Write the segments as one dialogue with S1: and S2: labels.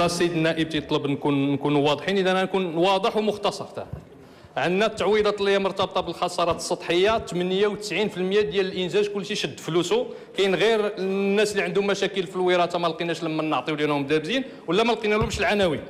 S1: خصها السيد النائب تيطلب نكون نكونوا واضحين. إذا أنا نكون واضح ومختصر عندنا التعويضات اللي هي مرتبطة بالخسارات السطحية. 98% ديال الإنتاج كلشي شد فلوسه. كاين غير الناس اللي عندهم مشاكل في الوراثه ما لقيناش لما نعطيو لهم دابزين ولا ما لقينا لهمش العناوين.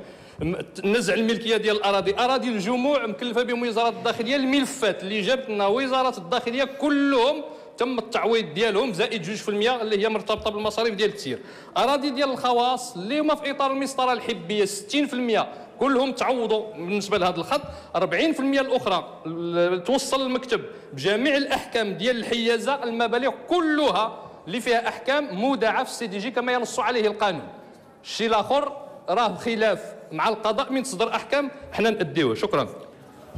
S1: نزع الملكية ديال الأراضي. أراضي الجموع مكلفة بهم وزارة الداخلية الملفات اللي جابت لنا وزارة الداخلية كلهم تم التعويض ديالهم زائد 2% اللي هي مرتبطة بالمصاريف ديال التسيير أراضي ديال الخواص اللي هما في إطار المسطرة الحبية 60% كلهم تعوضوا بالنسبة لهذا الخط. 40% الأخرى ال- توصل المكتب بجميع الأحكام ديال الحيازة المبالغ كلها اللي فيها أحكام مودعة في السي دي جي كما ينص عليه القانون. الشيء الآخر راه خلاف مع القضاء من تصدر أحكام حنا نأديوه. شكرا.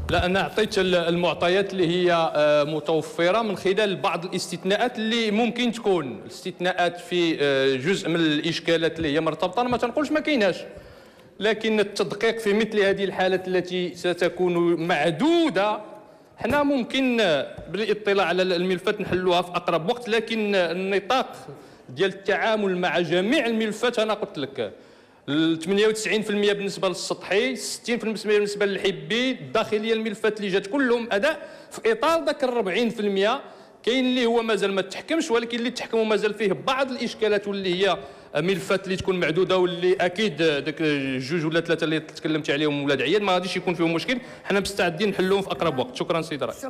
S1: لا أنا أعطيت ال- المعطيات اللي هي آه، متوفرة من خلال بعض الاستثناءات اللي ممكن تكون. الاستثناءات في آه، جزء من الإشكالات اللي هي مرتبطة. أنا ما تنقولش ما كايناش. لكن التدقيق في مثل هذه الحالات التي ستكون معدودة إحنا ممكن آه، بالاطلاع على الملفات نحلوها في أقرب وقت. لكن النطاق ديال التعامل مع جميع الملفات أنا قلت لك. 98% بالنسبة للسطحي 60% بالنسبة للحبي الداخلية الملفات اللي جات كلهم أداء. في إطار ذاك ال 40% كاين اللي هو مازال ما تحكمش ولكن اللي تحكم مازال فيه بعض الإشكالات واللي هي ملفات اللي تكون معدودة واللي أكيد داك جوج ولا ثلاثة اللي تكلمت عليهم ولاد عياد ما غاديش يكون فيهم مشكل. حنا مستعدين نحلوهم في أقرب وقت. شكرا سيدي رئيس.